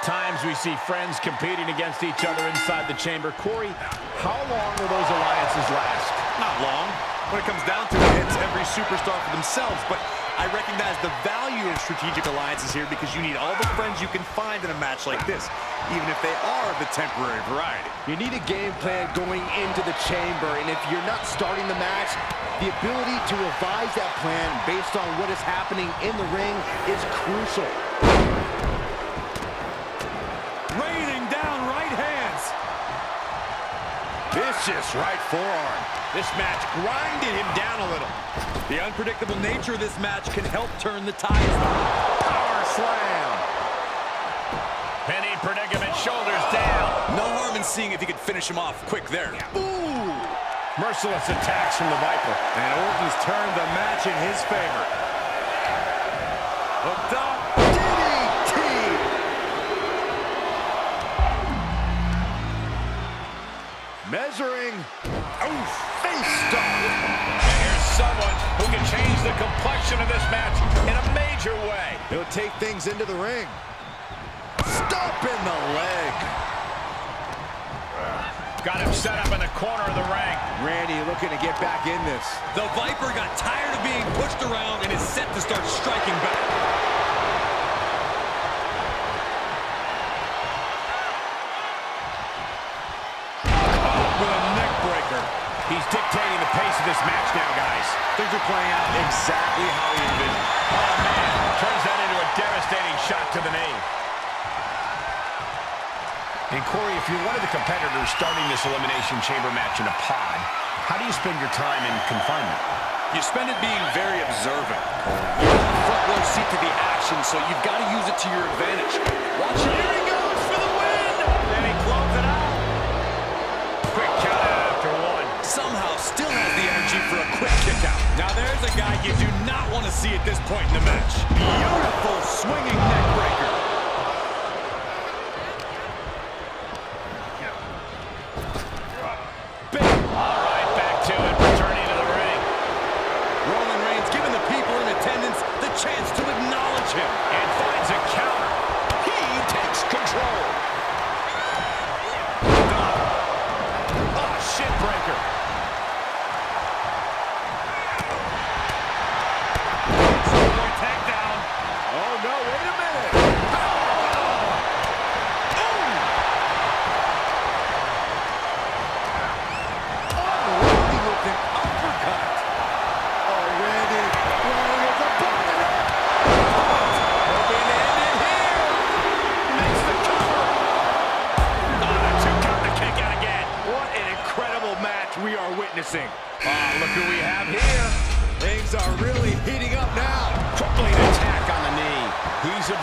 At times, we see friends competing against each other inside the chamber. Corey, how long will those alliances last? Not long. When it comes down to it, it's every superstar for themselves. But I recognize the value of strategic alliances here because you need all the friends you can find in a match like this, even if they are of the temporary variety. You need a game plan going into the chamber, and if you're not starting the match, the ability to revise that plan based on what is happening in the ring is crucial. Raining down right hands. Vicious right forearm. This match grinded him down a little. The unpredictable nature of this match can help turn the tides. Power slam. Penny predicament, shoulders down. No harm in seeing if he could finish him off quick there. Ooh! Merciless attacks from the Viper. And Orton's turned the match in his favor. Hooked up. Measuring. Oh, face stop. And here's someone who can change the complexion of this match in a major way. He'll take things into the ring. Stop in the leg. Got him set up in the corner of the ring. Randy looking to get back in this. The Viper got tired of being pushed around and is set to start striking back. He's dictating the pace of this match now, guys. Things are playing out exactly how he envisioned. Oh, man. Turns that into a devastating shot to the knee. And Corey, if you're one of the competitors starting this Elimination Chamber match in a pod, how do you spend your time in confinement? You spend it being very observant, You have a front row seat to the action, so you've got to use it to your advantage. Watch it. There's a guy you do not want to see at this point in the match. Beautiful swinging neck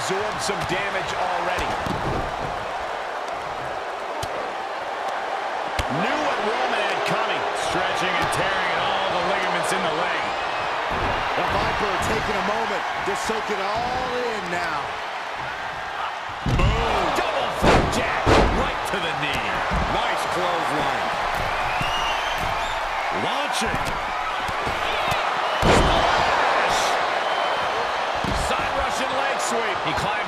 absorbed some damage already. Knew what Roman had coming. Stretching and tearing all the ligaments in the leg. The Viper taking a moment to soak it all in now. Boom. Double foot jack. Right to the knee. Nice clothesline. Launching. Splash. Side Russian leg sweep. He climbs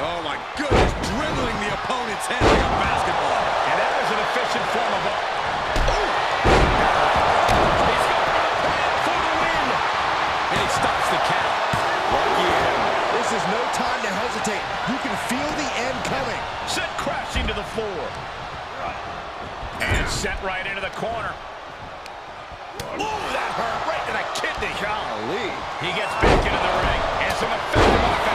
Oh, my goodness. Dribbling the opponent's head like a basketball. And that was an efficient form of... And he stops the count. Lucky him. This is no time to hesitate. You can feel the end coming. Sent crashing to the floor. And sent right into the corner. Ooh, that hurt right to the kidney. Golly. He gets back into the ring. And some effective offense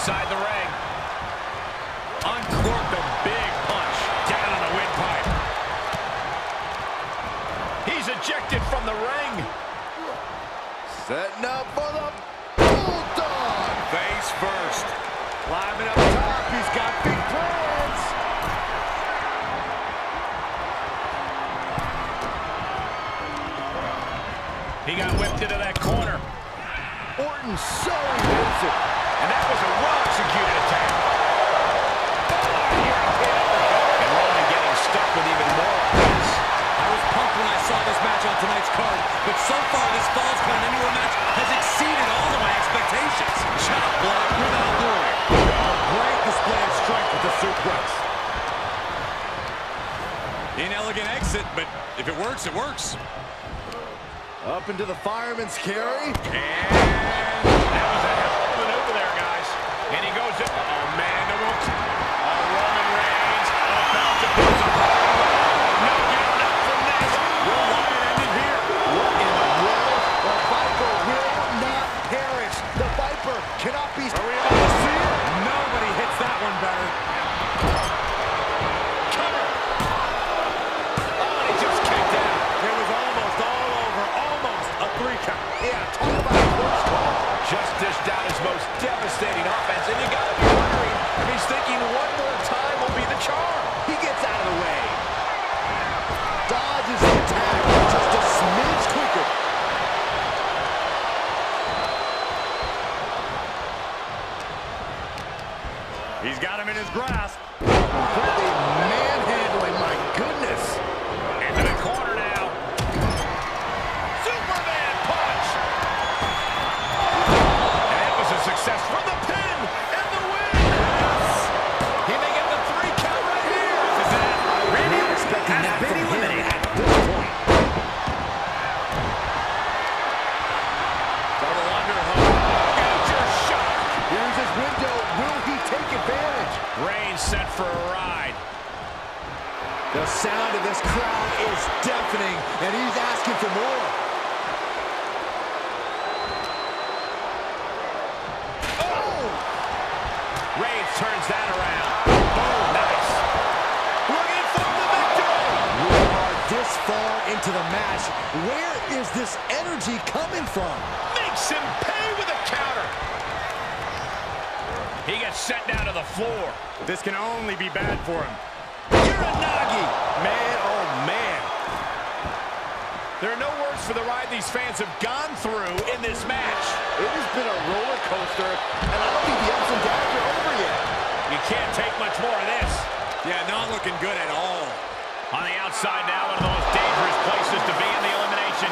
inside the far this Falls Count Anywhere match has exceeded all of my expectations. Chop block without warning. A great display of strength with the suplex. Inelegant exit, but if it works, it works. Up into the fireman's carry. And... far into the match. Where is this energy coming from? Makes him pay with a counter. He gets sent down to the floor. This can only be bad for him. Uranagi! Man, oh man. There are no words for the ride these fans have gone through in this match. It has been a roller coaster, and I don't think the ups and downs are over yet. You can't take much more of this. Yeah, not looking good at all outside now, one of the most dangerous places to be in the elimination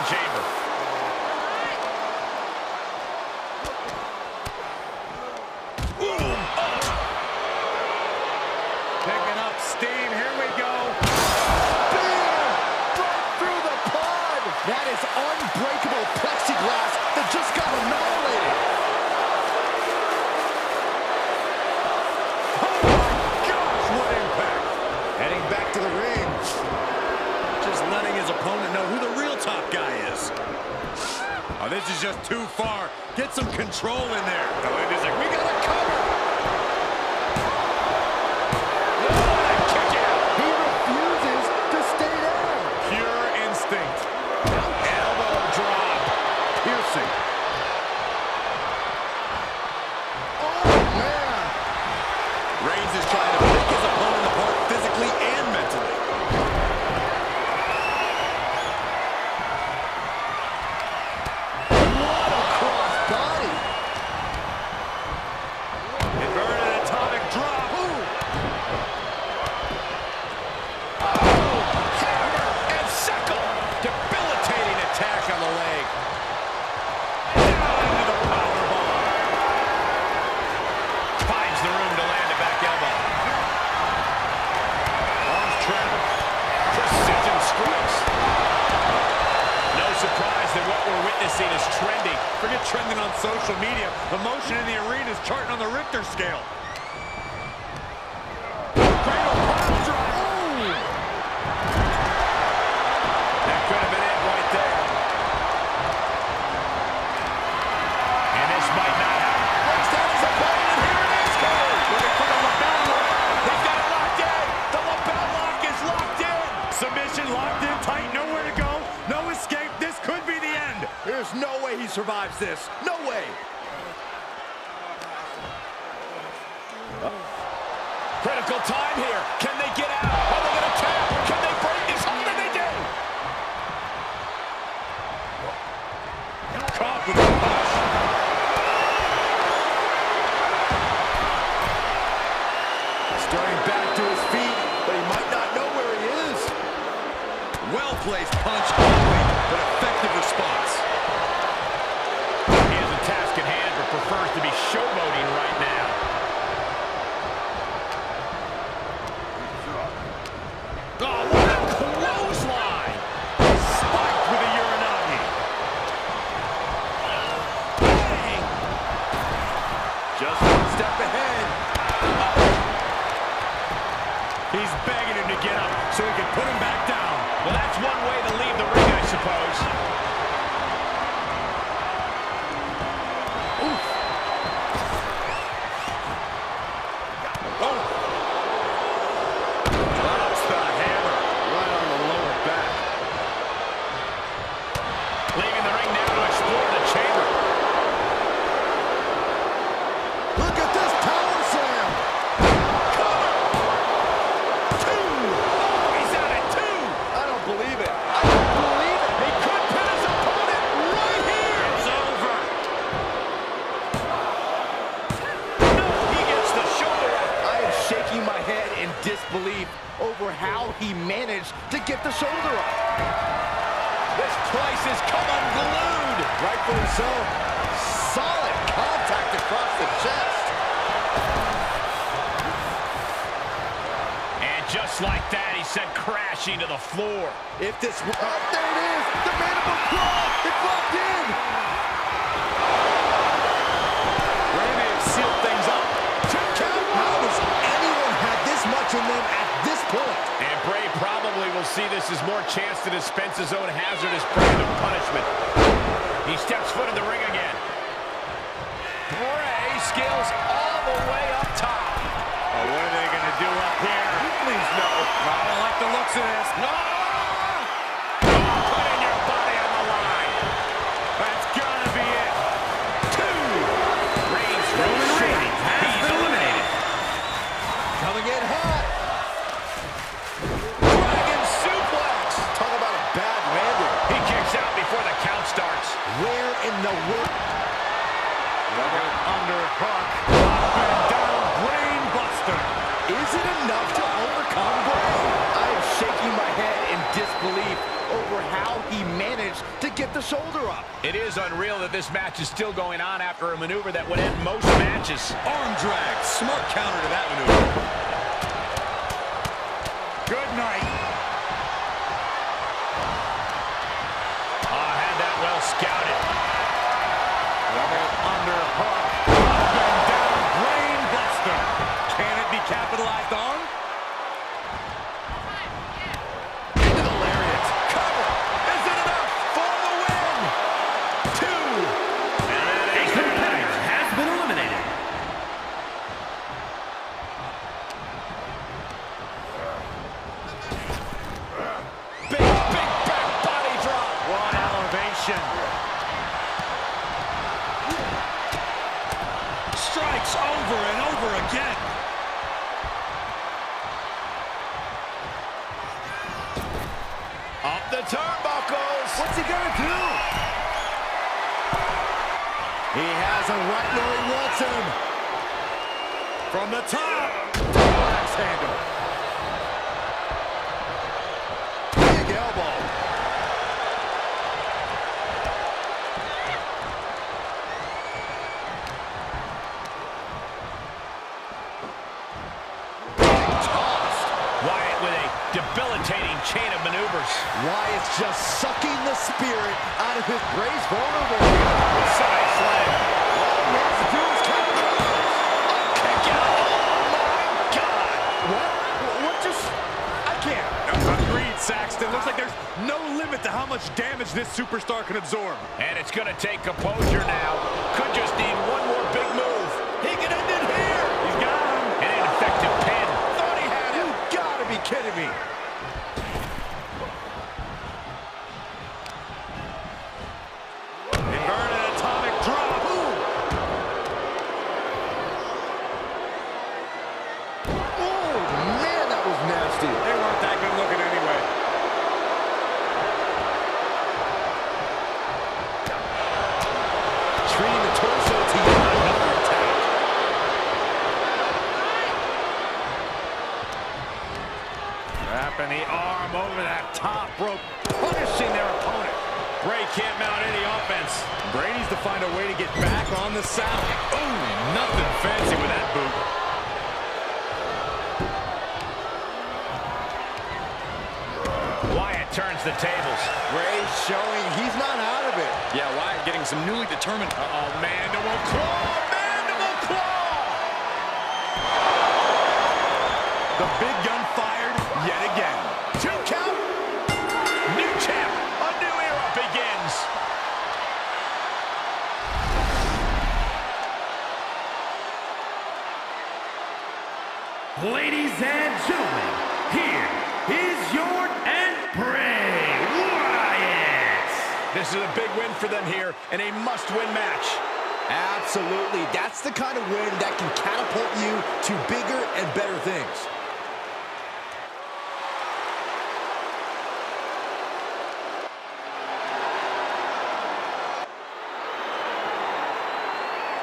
in there. Landis like, we this? No way. Oh. Critical time here. Can they get out? Are they going to tap? Can they break this? How did they do? Caught with a push. Stirring back to his feet, but he might not know where he is. Well-placed punch. floor. If this... Oh, there it is! The mandible claw! It's locked in! Bray may have sealed things up. Check out How does anyone have this much in them at this point? And Bray probably will see this as more chance to dispense his own hazardous brand of punishment. He steps foot in the ring again. Bray scales all the way up top. Oh, do up here. Please no. I don't like the looks of this. No! match is still going on after a maneuver that would end most matches. Arm drag. Smart counter to that maneuver. position. Strikes over and over again. Up the turnbuckles. What's he going to do? He has him right where he wants him. From the top. Axe handle. Bray Wyatt's just sucking the spirit out of his Gray's vulnerable. Side slam. All he has to do is kick out. Oh, my God. What? What just? I can't. Agreed, Saxton. Looks like there's no limit to how much damage this superstar can absorb. And it's going to take composure now. Could just need one more big arm over that top rope, punishing their opponent. Bray can't mount any offense. Bray needs to find a way to get back on the saddle. Ooh, nothing fancy with that boot. Wyatt turns the tables. Bray showing he's not out of it. Yeah, Wyatt getting some newly determined. Uh-oh, mandible claw. Mandible claw. The big gun Ladies and gentlemen, here is your and Bray Wyatt. This is a big win for them here and a must-win match. Absolutely. That's the kind of win that can catapult you to bigger and better things.